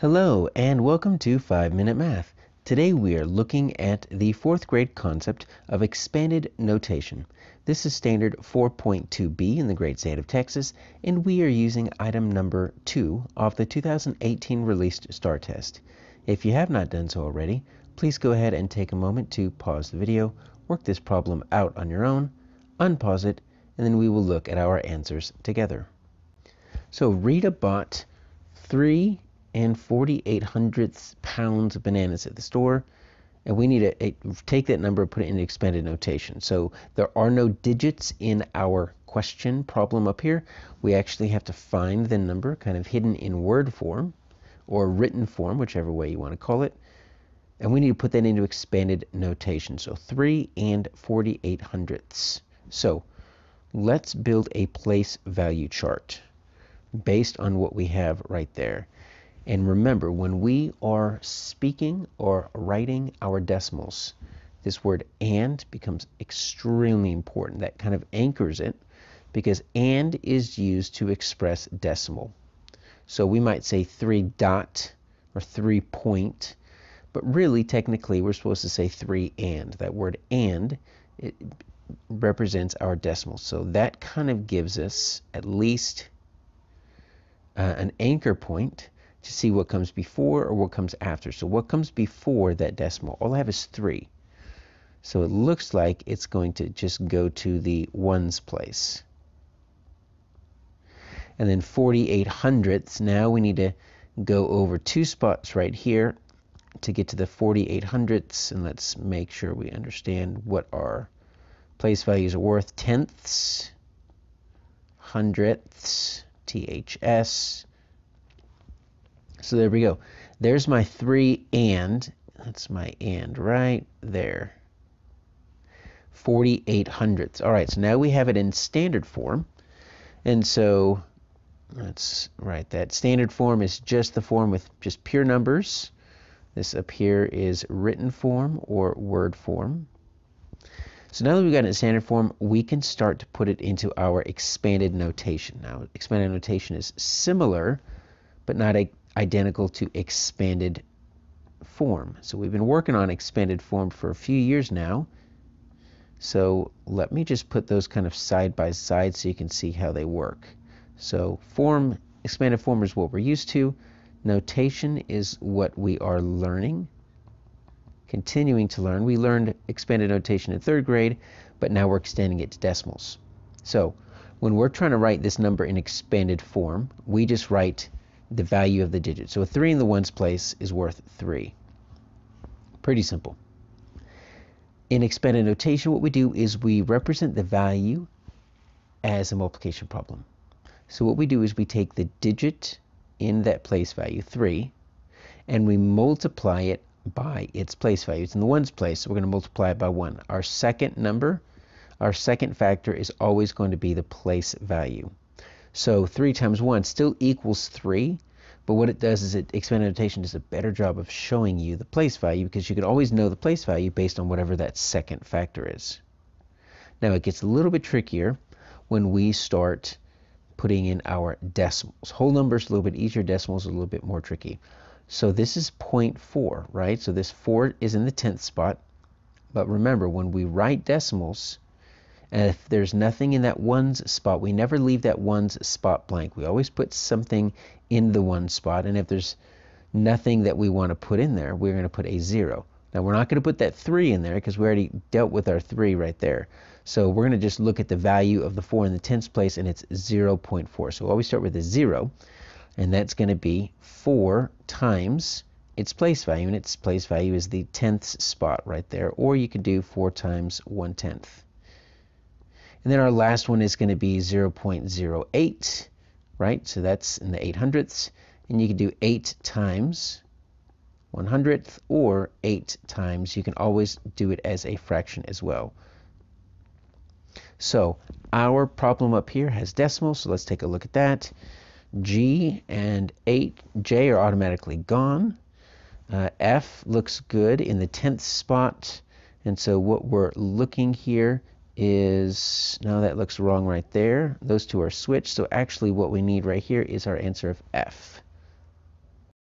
Hello and welcome to 5 Minute Math. Today we are looking at the fourth grade concept of expanded notation. This is standard 4.2b in the great state of Texas and we are using item number 2 of the 2018 released STAAR test. If you have not done so already, please go ahead and take a moment to pause the video, work this problem out on your own, unpause it, and then we will look at our answers together. So Rita bought three and 48 hundredths pounds of bananas at the store. And we need to eh, take that number and put it in expanded notation. So there are no digits in our question problem up here. We actually have to find the number kind of hidden in word form or written form, whichever way you want to call it. And we need to put that into expanded notation. So 3 and 48 hundredths. So let's build a place value chart based on what we have right there. And remember, when we are speaking or writing our decimals, this word and becomes extremely important. That kind of anchors it because and is used to express decimal. So we might say 3 dot or 3 point, but really technically we're supposed to say 3 and. That word and represents our decimal. So that kind of gives us at least uh, an anchor point to see what comes before or what comes after. So what comes before that decimal? All I have is 3. So it looks like it's going to just go to the ones place. And then 48 hundredths, now we need to go over two spots right here to get to the 48 hundredths. And let's make sure we understand what our place values are worth. Tenths, hundredths, THS, so there we go. There's my 3 and. That's my and right there. 48 hundredths. All right, so now we have it in standard form. And so let's write that. Standard form is just the form with just pure numbers. This up here is written form or word form. So now that we've got it in standard form, we can start to put it into our expanded notation. Now, expanded notation is similar, but not a identical to expanded form. So we've been working on expanded form for a few years now. So let me just put those kind of side by side so you can see how they work. So form, expanded form is what we're used to. Notation is what we are learning, continuing to learn. We learned expanded notation in third grade, but now we're extending it to decimals. So when we're trying to write this number in expanded form, we just write the value of the digit. So a 3 in the ones place is worth 3. Pretty simple. In expanded notation, what we do is we represent the value as a multiplication problem. So what we do is we take the digit in that place value, 3, and we multiply it by its place value. It's in the ones place, so we're going to multiply it by 1. Our second number, our second factor is always going to be the place value. So 3 times 1 still equals 3, but what it does is it expanded notation does a better job of showing you the place value because you can always know the place value based on whatever that second factor is. Now it gets a little bit trickier when we start putting in our decimals. Whole numbers a little bit easier, decimals a little bit more tricky. So this is 0.4, right? So this 4 is in the tenth spot. But remember, when we write decimals, if there's nothing in that ones spot, we never leave that ones spot blank. We always put something in the one spot. And if there's nothing that we want to put in there, we're going to put a zero. Now we're not going to put that 3 in there because we already dealt with our 3 right there. So we're going to just look at the value of the 4 in the tens place and it's 0.4. So we always start with a 0 and that's going to be 4 times its place value and its place value is the tenths spot right there or you could do 4 times 1 tenth. And then our last one is going to be 0.08, right? So that's in the 8 hundredths. And you can do 8 times 1 hundredth or 8 times. You can always do it as a fraction as well. So our problem up here has decimals, so let's take a look at that. G and 8J are automatically gone. Uh, F looks good in the 10th spot. And so what we're looking here is, now that looks wrong right there. Those two are switched. So actually what we need right here is our answer of F.